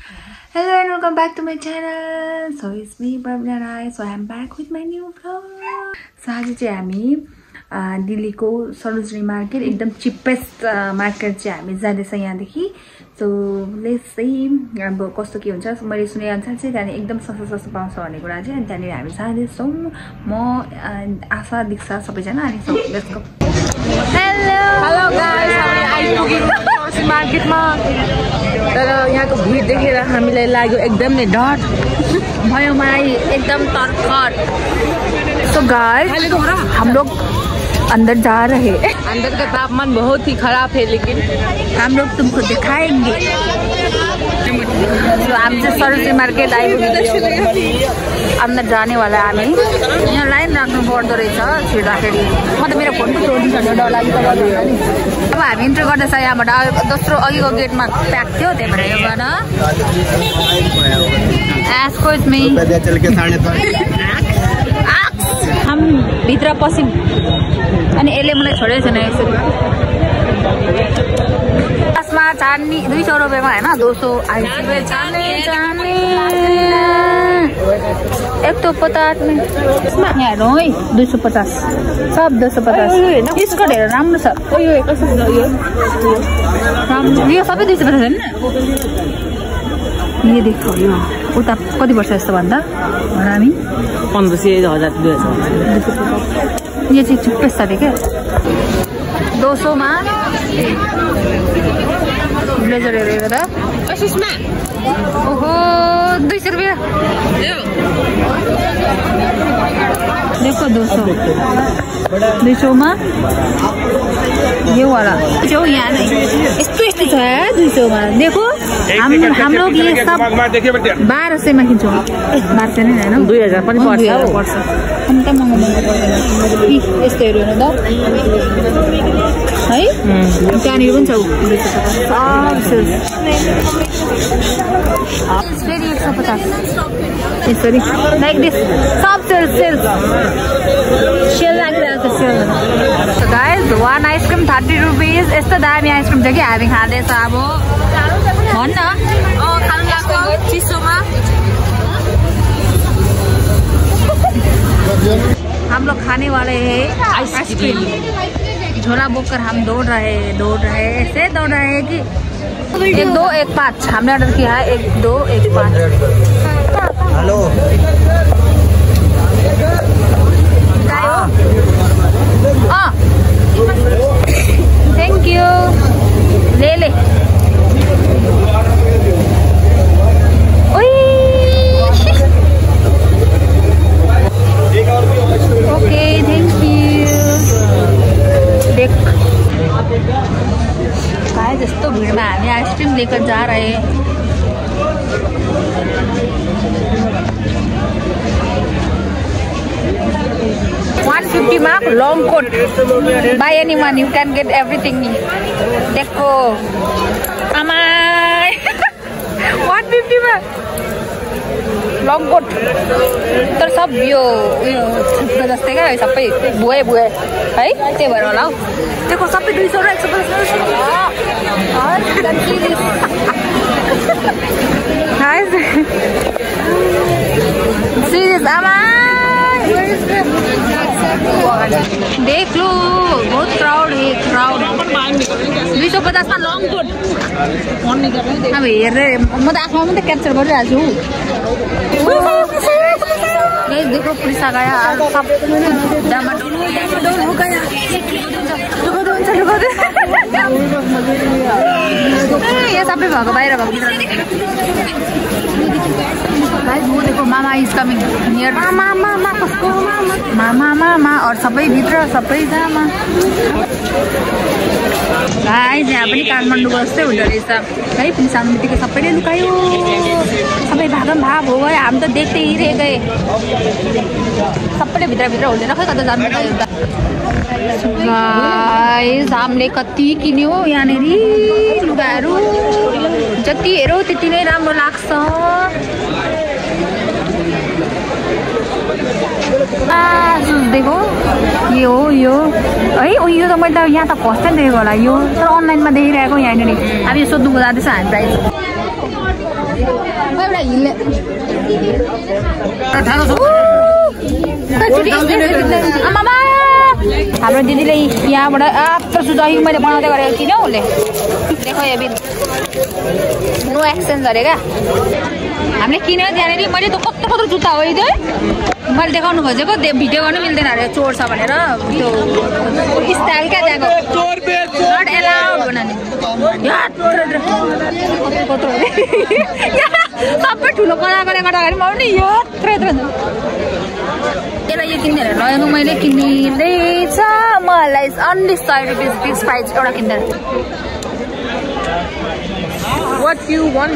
Hello and welcome back to my channel. So it's me, Bhavna Rai. So I'm back with my new vlog. So आज चाहिँ हामी दिल्लीको Sarojini market एकदम cheapest market चाहिँ हामी जाँदैछ यहाँदेखि सो लेस चाहिँ अब कस्तो के हुन्छ So, मैले सुने अनुसार चाहिँ त्यहाँनिर एकदम सस्तो सस्तो पाउँछ भन्ने कुरा चाहिँ अनि त्यहाँनिर हामी जाँदैछौँ म आशा दीक्षा सबैजना अनि so let's go hello hello guys हामी आइपुग्यौँ चौरसी मार्केटमा तर यहाँको भिड देखेर हामीलाई लाग्यो एकदम नै डर। भयो मलाई एकदम तर्खर। सो गाइस हम लोग अंदर जा रहे हैं। अंदर का तापमान बहुत ही खराब है लेकिन हम लोग तुमको दिखाएंगे। जो हम चाहिँ सरोजनी मार्केट आइपुग्यो अंदर जाने वाला हामी यहाँ लाइन राख्नु पर्दो रहेछ छिर्दाखेरि म त मेरो फोनको चोरिन्छ भने डर लागि अब हामी इन्टर गर्दैछ यहाँबाट दोस्रो अघिको गेटमा प्याक थियो त्यही भएर यो गर्न एसको भित्र पस्यौँ अनि यसले मलाई छोडेको छैन यसरी लास्टमा दुई सौ रुपियाँमा होइन? दो सौ आइसक्यो जाने जाने एक सौ पचास में यहाँ हेरौँ है दुई सौ पचास। सब दुई सौ पचास। स्कर्ट हेर राम्रो छ। यो सबै दुई सौ पचास होइन? यो देखो उता कति वर्ष जस्तो भन्दा? हामी पन्ध्र सय हजार दुई हजार। यो चाहिँ चुप्पेस छ क्या? दो सौमा ब्लेजरहरू हेरेर ओहो दुई सौ रुपियाँ। देखो दो सौ दुई सौमा यो वाला। छेउ यहाँ नै। यस्तो। यस्तो छ दुई सौमा देखो हम हम लोग ये सब बाह्र सयमा किन्छौँ बाह्र सय नै? होइन दुई हजार पनि पर्छ महँगो महँगो पर्दैन यस्तोहरू हेर्नु त। है? त्यहाँनिर पनि छ वान आइसक्रिम थर्टी रुपिस यस्तो दामी आइसक्रिम छ कि हामी खाँदैछ अब भन्न चिसोमा हम लोग खाने वाले हैं आइसक्रीम झोला बुक कर हम दौड़ रहे हैं दौड़ रहे हैं ऐसे दौड़ रहे हैं कि एक दो एक पाँच हमने ऑर्डर किया है एक दो एक पाँच। हेलो। थैंक यू ले ले। Okay long coat buy any one you can get everything देखो आमा वान फिफ्टीमा लङ कोट तर सब यो उयो छुट्टो जस्तै क्या सबै भुए भुए है त्यही भएर होला हौ देखो सबै दुई सौ र एक सौ पचास सिरियस आमा देख लो, बहुत क्राउड है क्राउड दुई सौ पचासमा लङ कोट अब हेरेर म त कैप्चर मात्रै क्याप्चर गरिरहेको छु गया। सब डोल्छ लुगा यहाँ सबै भएको बाहिर भएको मामा इज कमिङ नियर मामा मामा कसको मामा? मामा मामा और सबै भित्र सबैजना गाइस यहाँ पनि काठमाडौँको जस्तै हुँदो रहेछ। है पुलिस आउनु बित्तिकै सबैले लुकायो। सबै भागम भाग हो गयो हामी त देख्दै हिँडे गए सबैले भित्रभित्र हुँदैन खै कता जानु हामीले कति किन्यो यहाँनिर लुगाहरू। जति हेरौँ त्यति नै राम्रो लाग्छ। देखो यो हो यो है ओ यो त मैले त यहाँ त फर्स्ट टाइम देखेको होला यो तर अनलाइनमा देखिरहेको यहाँनिर हामी यो सोध्नुको जाँदैछ हामी प्राइस हाम्रो दिदीले यहाँबाट आफ्नो सु दही मैले बनाउँदै गरेको किन हौ उसले देखो यो नो एक्सचेन्ज अरे क्या हामीले किनेर त्यहाँनिर मैले त कत्रो कत्रो जुत्ता हो यो मैले देखाउनु खोजेको भिडियो गर्नु मिल्दैन अरे चोर छ भनेर। त्यो स्टाइल क्या त्यहाँको? नट एलाउड भन्नाले। कत्रो सबै ठुलो कलाकोले गर्दाखेरि म पनि यत्रो यत्रो। यसलाई यो किन्दैन लगेको मैले किनिँदैछ। मलाई अन्ली सय रुपिस फिक्स प्राइस एउटा किन्दैन what you want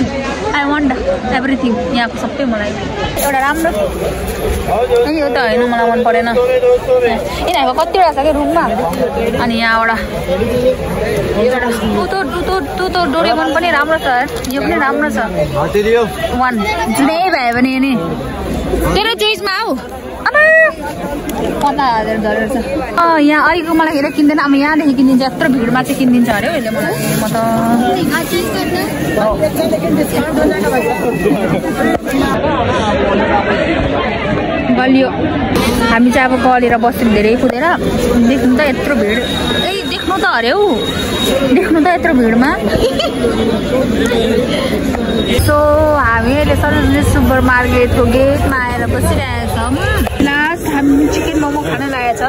I want everything यहाँको सबै मलाई एउटा राम्रो ए, यो त होइन मलाई मन परेन यिनीहरूको कतिवटा छ क्या रुममा अनि यहाँबाट उतो उतो उतो डोरेमन पनि राम्रो छ यो पनि राम्रो छ वान जुनै भयो भने नि तेरो चोइसमा आऊ आमा पन्ध्र हजार डलर छ यहाँ अहिलेको मलाई हेरेर किन्दैन अब यहाँदेखि किनिदिन्छ यत्रो भिडमा चाहिँ किनिदिन्छ अरे यसले मलाई म त बलियो हामी चाहिँ अब गलेर बस्यौँ धेरै कुदेर। देख्नु त यत्रो भिड। ए देख्नु त अरे हौ। देख्नु त यत्रो भिडमा। सो हामी अहिले सरोजनी सुपर मार्केटको गेटमा आएर बसिरहेका छौँ लास्ट हामी चिकन मोमो खान लागेको छ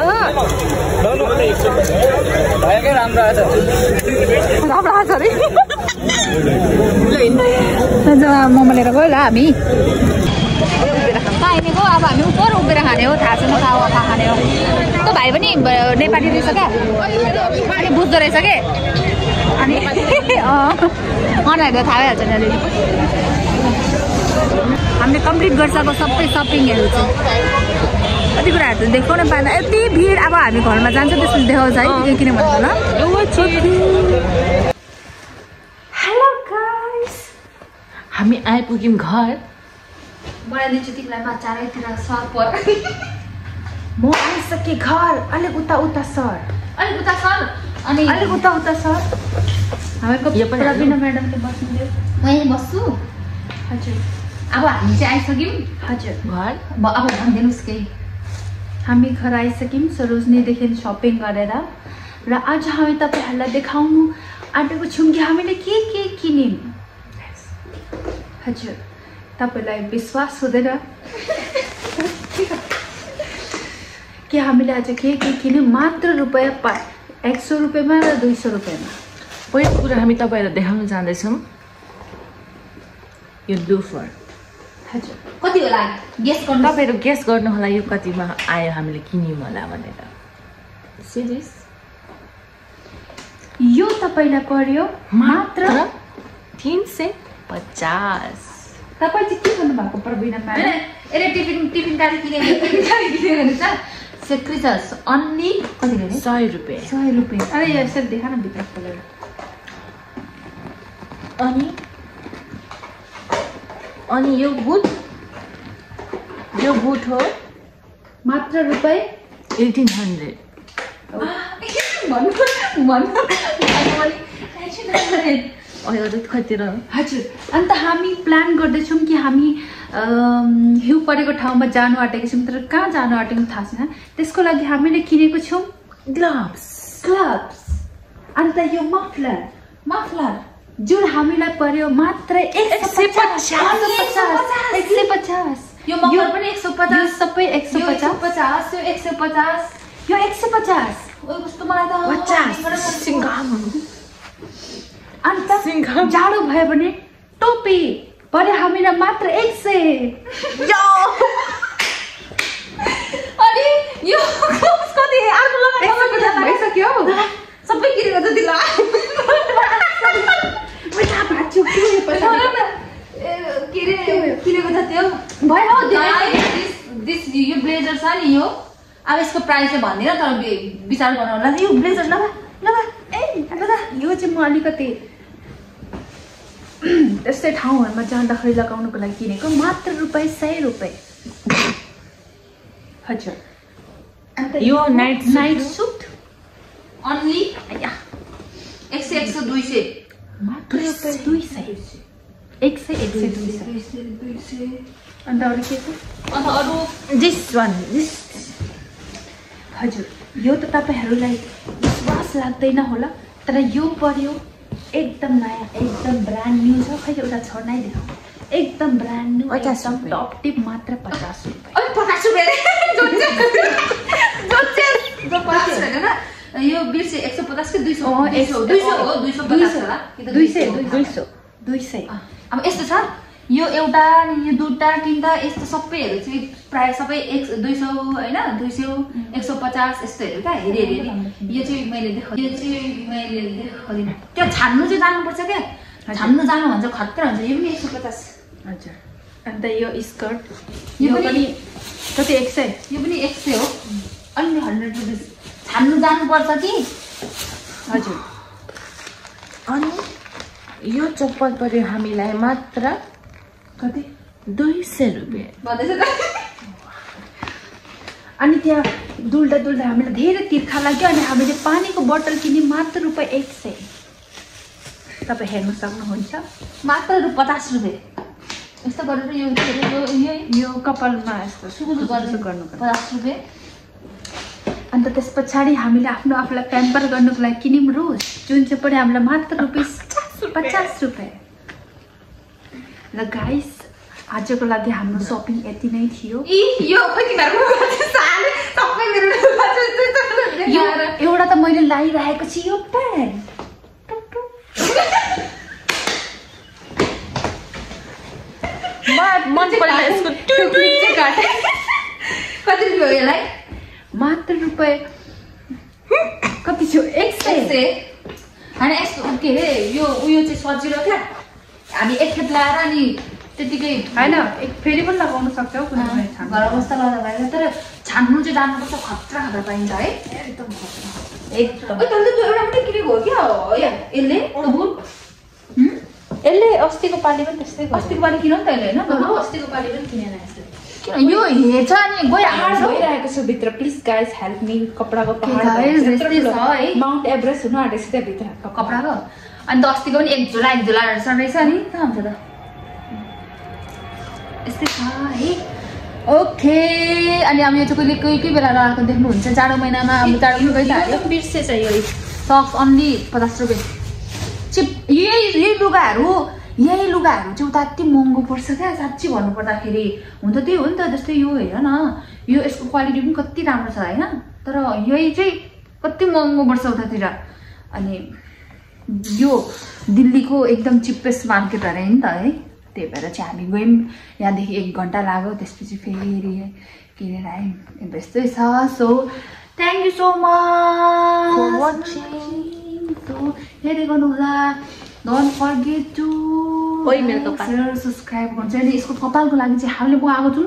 राम्रो आएको छ अरे मोमो गयो ल हामी। हिँडेको अब हामी उपर उभिएर खाने हो थाहा छैन कहाँ कहाँ खाने हो। त्यो भाइ पनि नेपाली रहेछ क्या। अनि बुझ्दो रहेछ के? अनि अँ उनीहरूको थाहा भइहाल्छ नि अलिअलि। हामीले कम्प्लिट गरिसकेको सबै सपिङहरू चाहिँ। कति कुराहरू त देखाउन पाएन यति भिड अब हामी घरमा जान्छौँ त्यसपछि देखाउँछ है किन भन्नु ल हेलो। गाइस हामी आइपुग्यौँ घर। बनाइदिन्छु तिमीलाई मा चारैतिर सर पर। म आइसकेँ घर अलिक उता उता सर। अलिक उता सर। अनि अलिक उता उता सर। पनि प्रवीणा म्याडमले बस्नु म यहीँ बस्छु। हजुर। अब हामी चाहिँ आइसक्यौँ। हजुर। घर अब अब भनिदिनुहोस् केही। हामी घर आइसक्यौँ सरोजनीदेखि सपिङ गरेर। र आज हामी तपाईँहरूलाई देखाउनु आँटेको छौँ कि हामीले के के किन्यौँ हजुर तपाईँलाई विश्वास हुँदैन। कि हामीले आज के के किन्यौँ मात्र रुपियाँ पा एक सौ रुपियाँमा र दुई सौ रुपियाँमा। पहिलो कुरा हामी तपाईँहरूलाई देखाउन जाँदैछौँ। यो डुफर कति होला? गेस गर्नु तपाईँहरू गेस गर्नु होला यो कतिमा आयो हामीले किन्यौँ होला भनेर। सिरियस यो तपाईँलाई पर्यो मात्र मात्र तिन सय पचास। तपाईँ चाहिँ के गर्नुभएको प्रवीणा म्याडम यसले टिफिन टिफिन गाडी किनेको टिफिन गाडी किनेको रहेछ सेक्री छ अन्ली कति गरे सय रुपियाँ। सय रुपियाँ। अरे यसरी देखा न भित्र खोलेर। अनि अनि यो बुट यो बुट हो मात्र रुपियाँ एटिन हन्ड्रेड। भन्नु भन्नु अहिले अरू कति र हजुर अन्त हामी प्लान गर्दैछौँ कि हामी हिउँ परेको ठाउँमा जानु आँटेको छौँ तर कहाँ जानु आँटेको थाहा छैन। त्यसको लागि हामीले किनेको छौँ ग्लोभ्स। ग्लभ्स। अन्त यो मफलर मफलर। जुन हामीलाई पर्यो मात्र एक सय पचास एक सय पचास यो मफलर पनि एक सौ यो सबै एक सय पचास पचास यो एक सय पचास यो एक सय पचास कस्तो मलाई पचास अन्त जाडो भयो भने टोपी पर्यो हामीलाई मात्र एक सय अनि यो कति अर्को लगाएर भइसक्यो सबै किनेको जति ल के अरे किनेको जति हो भयो दिस यो ब्लेजर छ नि यो अब यसको प्राइस चाहिँ भन्दिनँ तर विचार गर्नु होला यो ब्लेजर लगा लगा ए यो चाहिँ म अलिकति त्यस्तै ठाउँहरूमा जाँदाखेरि लगाउनुको लागि किनेको मात्र रुपियाँ सय रुपियाँ हजुर यो नाइट नाइट। सुट अन्ली एक सय एक सय दुई सय छ हजुर यो त तपाईँहरूलाई विश्वास लाग्दैन होला तर यो पर्यो एकदम नयाँ एकदम ब्रान्ड न्यू छ खै एउटा छोड्नै देखाउ एकदम ब्रान्ड न्यू एकदम। टप टिप मात्र पचास रुपियाँ पचास रुपियाँ चाहिँ- यो बिर्से एक सौ पचास कि दुई सौ दुई सौ हो दुई सौ दुई पचास सौ होला दुई सय? दुई सौ दुई सय अब यस्तो छ यो एउटा यो दुईवटा तिनवटा यस्तो सबैहरू चाहिँ प्रायः सबै एक दुई सौ होइन दुई सौ एक सौ पचास यस्तोहरू क्या हेरि हेरि यो चाहिँ मैले देखाउ यो चाहिँ मैले देखाउँदिनँ। त्यो छान्नु चाहिँ जानुपर्छ क्या। छान्नु जानु भन्छ खतरा हुन्छ यो पनि एक सौ पचास। हजुर। अन्त यो स्कर्ट यो पनि- कति एक सय? यो पनि एक सय हो। अनि हन्ड्रेड रुपिस। छान्नु जानुपर्छ कि हजुर। अनि यो चप्पल पऱ्यो हामीलाई मात्र कति? दुई सय रुपियाँ। अनि त्यहाँ डुल्दा डुल्दा हामीलाई धेरै तिर्खा लाग्यो अनि हामीले पानीको बोतल किन्यौँ मात्र रुपियाँ एक सय। तपाईँ हेर्न सक्नुहुन्छ। मात्र रु पचास रुपियाँ। यस्तो गरेर यो यो यो कपालमा यस्तो सुकुसु गरेर गर्नुको पचास रुपियाँ। अन्त त्यस पछाडि हामीले आफ्नो आफूलाई प्याम्पर गर्नुको लागि किन्यौँ रोज जुन चाहिँ पनि हामीलाई मात्र रुपिस पचास रुपियाँ। ल गाइस आजको लागि हाम्रो सपिङ यति नै थियो। एउटा त मैले लगाइरहेको छु यो प्यान्ट म- मन यसको कति रुपियाँ हो यसलाई? मात्र रुपियाँ कति थियो? एक एक सय। होइन यस्तो के अरे यो उयो चाहिँ सजिलो क्या। हामी एकखेप लगाएर अनि त्यतिकै होइन एक फेरि पनि लगाउन सक्छौ। घर अवस्था लगाउँदा भएन तर छान्नु चाहिँ जानुपर्छ खतरा खतरा पाइन्छ है। एकदम खतरा। एकदम। त एउटा मात्रै किनेको हो क्या? यसले? बुट। यसले अस्तिको पालि पनि त्यस्तै। अस्तिको पालि किन नि तैँले? होइन अँ, तँ अस्तिको पालि पनि किनेन यसले। यो हेर्छ अनि। भइरहेको छ भित्र प्लिज गाइस हेल्प मी कपडाको पहाड। माउन्ट एभरेस्ट हुनु आँटेको त्यहाँभित्र कपडाको। अनि त अस्तिको पनि एक झोला एक झोला रहेछ रहेछ नि कहाँ हुन्छ त? यस्तै छ है। ओके अनि अब यो चाहिँ कहिले कोही कोही बेला लगाएको देख्नुहुन्छ? जाडो महिनामा अब जाडो गइहाल्यो बिर्सेछ यो। सक्स अन्ली पचास रुपियाँ। चिप यही यही लुगाहरू यही लुगाहरू चाहिँ उता यति महँगो पर्छ क्या साँच्ची भन्नुपर्दाखेरि। हुन त त्यही हो नि त जस्तै यो हेर न यो यसको क्वालिटी पनि कति राम्रो छ होइन। तर यही चाहिँ कति महँगो पर्छ उतातिर। अनि यो दिल्लीको एकदम चिपेस्ट मार्केट अरे नि त है। त्यही भएर चाहिँ हामी गयौँ। यहाँदेखि एक घन्टा लाग्यो त्यसपछि फेरि किनेर आयौँ यस्तै छ। So thank you so much हेर्दै गर्नुहोला डोन्ट फर्गेट टु ओइ, मेरो कपाल। सब्सक्राइब गर्नु चाहिँ यसको कपालको लागि चाहिँ हामीले मगाएको छौँ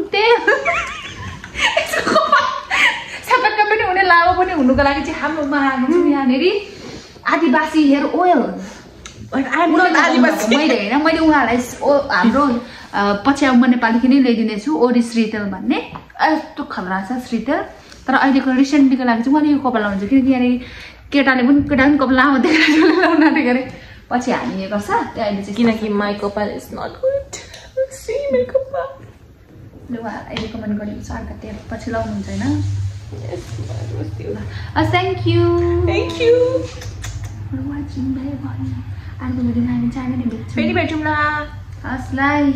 कपाल सपक्क पनि हुने लामो पनि हुनुको लागि चाहिँ हाम्रो मगाएको छौँ यहाँनिर आदिवासी हेयर ओयल मैले होइन मैले उहाँलाई ओ हाम्रो अ, पछ्याउमा नेपालीदेखि नै ल्याइदिनेछु ओरी श्रीतेल भन्ने यस्तो खतरा छ श्रीतेल तर अहिलेको रिसेन्टलीको लागि चाहिँ उहाँले यो कपाल लाउनुहुन्छ किनकि यहाँनिर केटाले पनि केटा पनि कपाल लामो देखेर लाउनु अरे पछि हामी यो गर्छ त्यो अहिले चाहिँ किनकि कपाल is not good see my कपाल ल उहाँलाई रेकमेन्ड गरेको छ अर्का त्यो पछि लाउनुहुन्छ होइन thank you thank you watching bye bye अर्को भिडियोमा हामी चाँडै नै भेट्छौँ फेरि भेटौँ न हस् लाइ